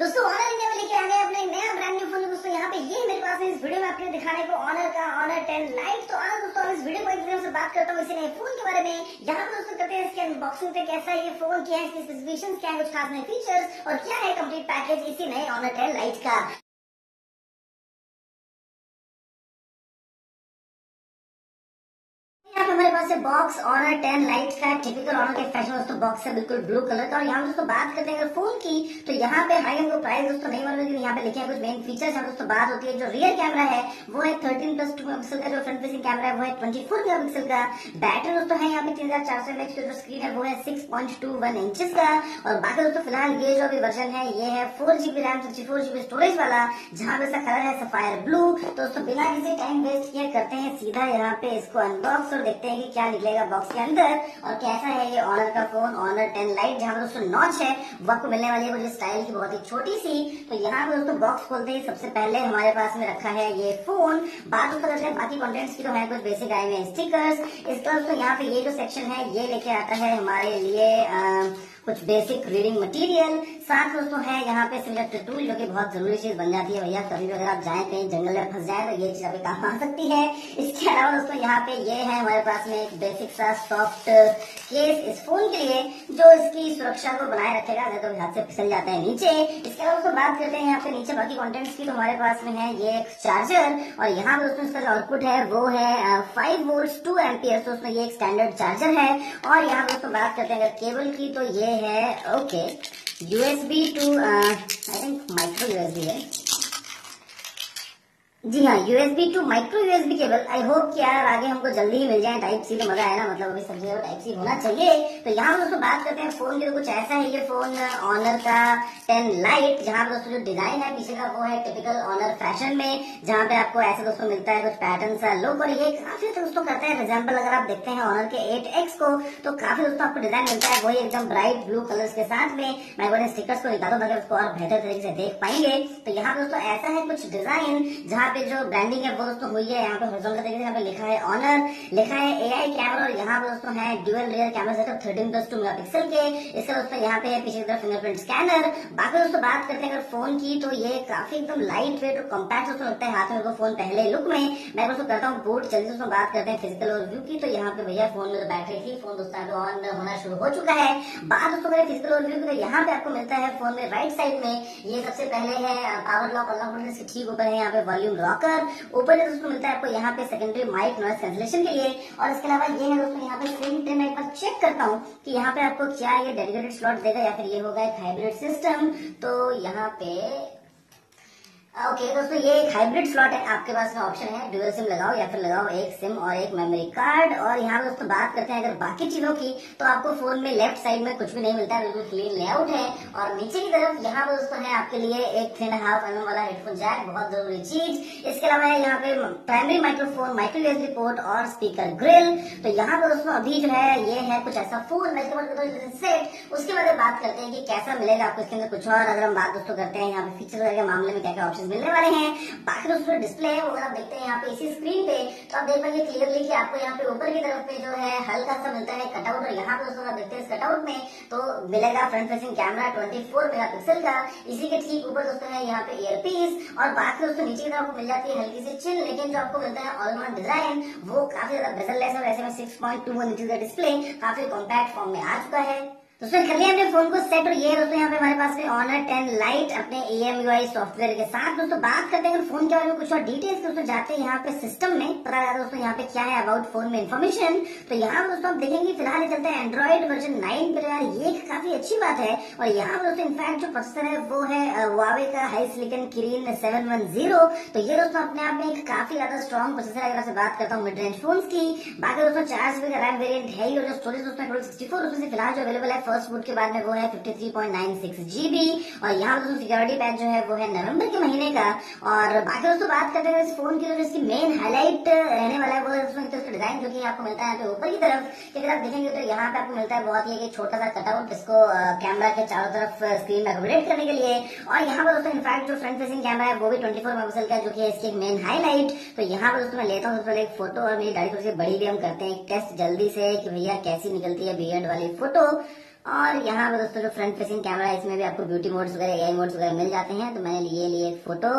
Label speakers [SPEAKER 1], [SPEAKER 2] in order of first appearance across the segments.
[SPEAKER 1] दोस्तों honour India में लेके आ गए अपने नया ब्रांड न्यू फ़ोन दोस्तों, यहाँ पे ये मेरे पास है इस वीडियो में आपके दिखाने को ऑनर का ऑनर टेन लाइट तो आज दोस्तों इस वीडियो को एक से बात करता हूँ इसी नए फ़ोन के बारे में। यहाँ पर दोस्तों करते हैं इसके अनबॉक्सिंग पे कैसा ये फ़ोन क्या है इसके स्पेसिफिकेशन क्या है, कुछ खास नए फीचर्स और क्या है कंप्लीट पैकेज इसी नए ऑनर टेन लाइट का। बॉक्स ऑनर टेन लाइट का टिपिकल ऑनर के फ़ैशन दोस्तों बॉक्स है, बिल्कुल ब्लू कलर का। और यहाँ दोस्तों बात करते हैं फ़ोन की तो यहाँ पे हाई हमको प्राइस दोस्तों नहीं मालूम, लेकिन यहाँ पे लिखे हैं कुछ मेन फीचर्स है दोस्तों। बात होती है जो रियर कैमरा है, वो है थर्टीन प्लस टू मेगापिक्सल का, जो फ्रंट फेसिंग कैमरा है, वो है ट्वेंटी फोर मेगापिक्सल का। बैटरी दोस्तों है यहाँ पे तीन हज़ार चार सौ एमएच जो स्क्रीन है, वो है six point two one inches का। और बाकी दोस्तों फ़िलहाल ये जो अभी वर्जन है, ये है four GB RAM sixty four GB storage वाला, जहाँ पे कलर है सफायर ब्लू तो दोस्तों बिना किसी टाइम वेस्ट किए करते हैं, सीधा यहाँ पे इसको अनबॉक्स और देखते हैं कि क्या निकलेगा बॉक्स के अंदर। और कैसा है ये ऑनर का फ़ोन ऑनर टेन लाइट जहाँ पर दोस्तों नॉच है। वो आपको मिलने वाली है स्टाइल की बहुत ही छोटी सी। तो यहाँ पर दोस्तों बॉक्स खोलते ही सबसे पहले हमारे पास में रखा है ये फ़ोन बात उसका करते हैं बाकी कॉन्टेंट्स की तो है कुछ बेसिक आए हुए स्टिकर्स इसका दोस्तों यहाँ पे ये जो सेक्शन है ये लेके आता है हमारे लिए आ, कुछ बेसिक रीडिंग मटेरियल साथ दोस्तों, है यहाँ पे सिलेक्ट टूल जो कि बहुत ज़रूरी चीज़ बन जाती है। भैया, कभी भी अगर आप जाए कहीं जंगल में फंस जाए तो ये चीज़ अभी काम आ सकती है। इसके अलावा दोस्तों, यहाँ पे ये है हमारे पास में एक बेसिक सा सॉफ्ट केस इस फ़ोन के लिए, जो इसकी सुरक्षा को बनाए रखेगा। अगर कभी हाथ से फिसल जाता है नीचे। इसके अलावा दोस्तों, बात करते हैं यहाँ पे नीचे बाकी कॉन्टेंट्स की तो हमारे पास में है ये एक चार्जर और यहाँ पे दोस्तों, इसका जो आउटपुट है, वो है फाइव वोल्ट टू एमपीएस दोस्तों, ये एक स्टैंडर्ड चार्जर है। और यहाँ दोस्तों, बात करते हैं अगर केबल की तो ये है okay USB two I think micro USB है. जी हाँ USB two micro USB cable I hope कि यार आगे हमको जल्दी ही मिल जाए टाइप सी तो मज़ा आया ना मतलब अभी सब जगह टाइप सी होना चाहिए। तो यहाँ दोस्तों बात करते हैं फ़ोन की कुछ ऐसा है ये फ़ोन ऑनर का टेन लाइट जहाँ पे दोस्तों जो डिज़ाइन है, पीछे का वो है टिपिकल ऑनर फ़ैशन में, जहाँ पे आपको ऐसे दोस्तों मिलता है, कुछ पैटर्न सा लुक और ये काफ़ी दोस्तों करते हैं। एग्ज़ाम्पल अगर आप देखते हैं ऑनर के एट एक्स को तो काफ़ी दोस्तों आपको डिज़ाइन मिलता है, वही एकदम ब्राइट ब्लू कलर के साथ में। मैं बोले स्टिकर्स को निकालू, ताकि उसको और बेहतर तरीके से देख पाएँगे। तो यहाँ दोस्तों ऐसा है कुछ डिज़ाइन जहाँ पे जो ब्रांडिंग है वो दोस्तों हुई है, यहाँ पे हॉरिजॉन्टल तरीके से यहाँ पे लिखा है ऑनर लिखा है एआई कैमरा और यहाँ पे दोस्तों है dual rear camera setup thirteen plus two megapixel के। इसका दोस्तों यहाँ पे पीछे की तरफ़ फिंगरप्रिंट स्कैनर बाकी दोस्तों बात करते हैं अगर फ़ोन की तो ये काफ़ी एकदम लाइट वेट और कॉम्पैक्ट दोस्तों लगता है हाथ में फ़ोन पहले लुक में। मैं दोस्तों करता हूँ बोर्ड चलिए दोस्तों बात करते हैं फ़िज़िकल ओवरव्यू की। तो यहाँ पे भैया फ़ोन में जो बैटरी थी फ़ोन दोस्तों ऑन होना शुरू हो चुका है। बात दोस्तों करें फ़िज़िकल ओवरव्यू की तो यहाँ पे आपको मिलता है फ़ोन में राइट साइड में। ये सबसे पहले है पावर लॉक अनलॉक ठीक ऊपर है, यहाँ पे वॉल्यूम रॉकर ऊपर दोस्तों मिलता है आपको यहाँ पे सेकेंडरी माइक नॉइस कैंसिलेशन के लिए। और इसके अलावा ये है दोस्तों, यहाँ पे स्क्रीन पे मैं एक बार चेक करता हूँ कि यहाँ पे आपको क्या ये डेडिकेटेड स्लॉट देगा या फिर ये होगा एक हाइब्रिड सिस्टम तो यहाँ पे ओके दोस्तों, ये एक हाइब्रिड स्लॉट है। आपके पास में ऑप्शन है डुअल सिम लगाओ या फिर लगाओ एक सिम और एक मेमोरी कार्ड और यहाँ दोस्तों, बात करते हैं अगर बाकी चीज़ों की तो आपको फ़ोन में लेफ़्ट साइड में कुछ भी नहीं मिलता है बिल्कुल क्लीन लेआउट है। और नीचे की तरफ़ यहाँ पर दोस्तों है आपके लिए एक थ्री एंड हाफ़ एम वाला हेडफोन जैक बहुत ज़रूरी चीज़। इसके अलावा है यहाँ पे primary microphone micro USB port और स्पीकर ग्रिल तो यहाँ पर दोस्तों, अभी जो है, ये है कुछ ऐसा फ़ोन मैं सेट उसके बाद बात करते हैं कि कैसा मिलेगा आपको इसके अंदर कुछ और। अगर हम बात दोस्तों करते हैं यहाँ पे फीचर के मामले में क्या क्या ऑप्शन मिलने वाले हैं। बाकी दोस्तों डिस्प्ले है, वो अगर आप देखते हैं यहाँ पे इसी स्क्रीन पे तो आप देख पाएँगे क्लियरली कि आपको यहाँ पे ऊपर की तरफ़ पे जो है हल्का सा मिलता है कटआउट और यहाँ पे दोस्तों आप देखते हैं इस कटआउट में तो मिलेगा फ्रंट फेसिंग कैमरा 24 मेगापिक्सल का। इसी के ठीक ऊपर दोस्तों है यहाँ पे ईयरपीस और बाकी दोस्तों नीचे की तरफ़ मिल जाती है हल्की सी चिल लेकिन जो आपको मिलता है ऑलमोस्ट डिज़ाइन वो काफ़ी ज़्यादा बेजल और वैसे में सिक्स पॉइंट टू इंच का डिस्प्ले काफ़ी कॉम्पैक्ट फॉर्म में आ चुका है। दोस्तों कर लिया फ़ोन को सेट और ये दोस्तों यहाँ पे हमारे पास ऑनर टेन लाइट अपने यू आई सॉफ्टवेयर के साथ। दोस्तों बात करते हैं फ़ोन के बारे में कुछ और डिटेल्स दोस्तों जाते हैं यहाँ पे सिस्टम में, पता लगा दोस्तों यहाँ पे क्या है अबाउट फ़ोन में इन्फॉर्मेशन तो यहाँ पर दोस्तों आप देखेंगे, फ़िलहाल चलते हैं एंड्रॉइड वर्जन नाइन पर यार ये काफ़ी अच्छी बात है। और यहाँ पर दोस्तों इनफैक्ट जो प्रोसेसर है, वो है वावे का HiSilicon Kirin seven one zero तो ये दोस्तों अपने आप में एक काफ़ी ज़्यादा स्ट्रॉन्ग प्रोसेसर अगर से बात करता हूँ मिड रेंज फ़ोन की, बाकी दोस्तों चार जीबी का रैम वेरियंट है और जो स्टोरेज दोस्तों सिक्सटी फोर उसमें फ़िलहाल जो अवेलेबल है फ़र्स्ट बुट के बाद में वो है 53.96 जीबी और यहाँ दोस्तों सिक्योरिटी पैच जो है वो है नवंबर के महीने का। और बाकी दोस्तों बात करते हैं इस फ़ोन की जो इसकी मेन हाईलाइट रहने वाला है वो उसमें तो डिज़ाइन जो कि आपको मिलता है ऊपर की तरफ़। कि आप देखेंगे तो यहाँ पे आपको मिलता है बहुत ही छोटा सा कटआउट जिसको कैमरा के चारों तरफ़ स्क्रीन में अकोमोडेट करने के लिए। और यहाँ पर दोस्तों इनफैक्ट जो फ्रंट फेसिंग कैमरा है वो भी ट्वेंटी फोर का, जो कि है इसकी मेन हाईलाइट तो यहाँ पर दोस्तों, मैं लेता हूँ सबसे एक फ़ोटो और मेरी गाड़ी थोड़ी बड़ी भी हम करते हैं एक टेस्ट जल्दी से कि भैया कैसी निकलती है बियर्ड वाली फ़ोटो और यहाँ पे दोस्तों जो फ्रंट फेसिंग कैमरा है, इसमें भी आपको ब्यूटी मोड्स वगैरह एआई मोड्स वगैरह मिल जाते हैं तो मैंने लिए लिए फ़ोटो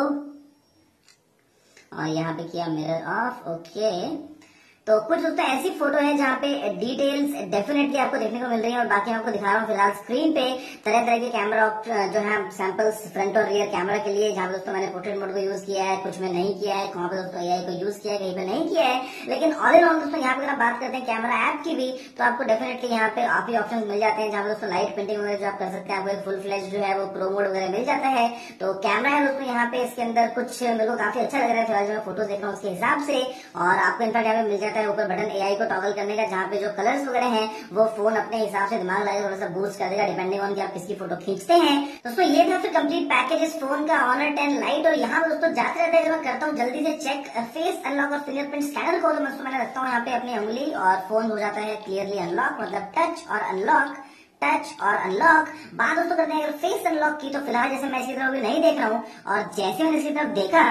[SPEAKER 1] और यहाँ पे किया मिरर ऑफ़ ओके तो कुछ दोस्तों, ऐसी फ़ोटो है जहाँ पे डिटेल्स डेफिनेटली आपको देखने को मिल रही है और बाकी आपको दिखा रहा हूँ फ़िलहाल स्क्रीन पे। तरह तरह के कैमरा जो है सैंपल्स फ्रंट और रियर कैमरा के लिए, जहाँ दोस्तों मैंने पोर्ट्रेट मोड को यूज़ किया है, कुछ में नहीं किया है, कहाँ पे दोस्तों एआई को यूज़ किया है, कहीं पे नहीं किया है। लेकिन ऑल इन ऑल दोस्तों, यहाँ पे अगर बात करते हैं कैमरा ऐप की भी तो आपको डेफिनेटली यहाँ पे आप ही ऑप्शन मिल जाते हैं, जहाँ दोस्तों लाइट पेंटिंग वगैरह जो आप कर सकते हैं, आपको फुल फ्लैश जो है, वो प्रो मोड वगैरह मिल जाता है। तो कैमरा है दोस्तों, यहाँ पे इसके अंदर कुछ मेरे को काफ़ी अच्छा लग रहा है, फ़िलहाल जो मैं फ़ोटो देख रहा हूँ उसके हिसाब से, और आपको इनफैक्ट यहाँ पे मिल जाता है ऊपर बटन एआई को टॉगल करने का, जहाँ पे जो कलर्स वगैरह हैं, वो फ़ोन अपने हिसाब से दिमाग लगाएगा, थोड़ा सा बूस्ट कर देगा डिपेंडिंग ऑन कि आप किसकी फ़ोटो खींचते हैं। दोस्तों ये था फिर कंप्लीट पैकेज इस फ़ोन का ऑनर टेन लाइट और यहाँ पे दोस्तों जाते रहते जब मैं करता हूँ, जल्दी से चेक फेस अनलॉक और फिंगरप्रिंट स्कैनर को तो मैं रखता हूँ यहाँ पे अपनी उंगली, और फ़ोन हो जाता है क्लियरली अनलॉक मतलब टच और अनलॉक टच और अनलॉक बात दोस्तों करते हैं, अगर फेस अनलॉक की तो फ़िलहाल जैसे मैं इसकी तरफ़ अभी नहीं देख रहा हूँ, और जैसे मैंने इसकी तरफ़ देखा,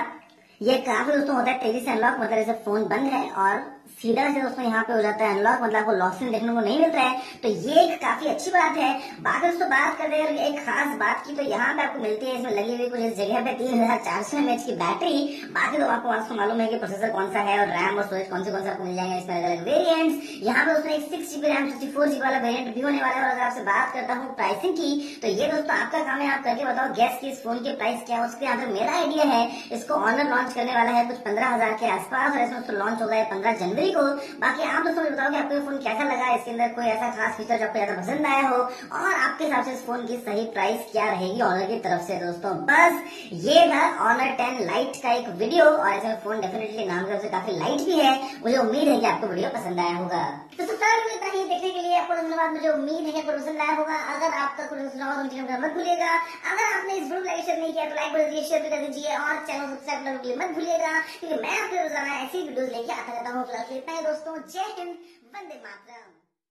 [SPEAKER 1] ये काफ़ी दोस्तों होता है तेज़ी से अनलॉक मतलब जैसे फ़ोन बंद है, और सीधा से दोस्तों यहाँ पे हो जाता है अनलॉक मतलब आपको स्क्रीन देखने को नहीं मिलता है। तो ये एक काफ़ी अच्छी बात है। बात दोस्तों बात करते हैं एक खास बात की तो यहाँ पे आपको मिलती है, इसमें लगी हुई कुछ इस जगह पे तीन हज़ार चार सौ एमएच की बैटरी बाकी तो आपको आपको मालूम है कि प्रोसेसर कौन सा है और रैम और स्टोरेज कौन से कौन से आपको मिल जाएँगे इसमें अलग अलग वेरियंट यहाँ पे दोस्तों एक six GB RAM sixty four GB वाला वेरियंट भी होने वाला है, और अगर आपसे बात करता हूँ प्राइसिंग की तो ये दोस्तों आपका काम है, आप करके बताओ गैस की इस फ़ोन की प्राइस क्या है। उसके यहाँ मेरा आइडिया है, इसको ऑनर लॉन्च करने वाला है कुछ पंद्रह हज़ार के आसपास, और इसमें लॉन्च होगा पंद्रह जनवरी को बाकी आप दोस्तों बताओ कि आपको फ़ोन कैसा लगा? इसके अंदर कोई ऐसा खास फीचर जो आपको ज़्यादा पसंद आया हो? और आपके हिसाब से इस फ़ोन की सही प्राइस क्या रहेगी ऑनर की तरफ़ से दोस्तों? बस ये था ऑनर टेन लाइट का एक वीडियो और ऐसे फ़ोन डेफिनेटली नाम की से काफ़ी लाइट भी है। मुझे उम्मीद है कि आपको वीडियो पसंद आया होगा। तो इतना ही देखने के लिए आपको धन्यवाद। मुझे उम्मीद है कि आपको पसंद आया होगा। अगर आपका कुछ सुना हो तो मत भूलिएगा, अगर आपने इस वीडियो लाइक शेयर नहीं किया तो लाइक कर दीजिए शेयर भी कर दीजिए और चैनल सब्सक्राइब करने के लिए मत भूलिएगा। क्योंकि मैं आपके रोज़ाना ऐसी वीडियो लेके आता रहता हूँ फ़िलहाल इतना दोस्तों जय हिंद वंदे मातरम।